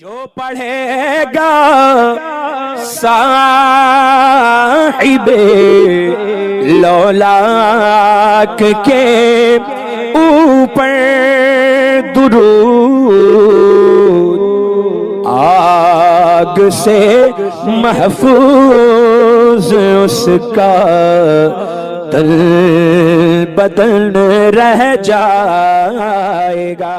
जो पढ़ेगा साहिबे लौलाक के ऊपर दुरू आग से महफूज उसका तल बदन रह जाएगा।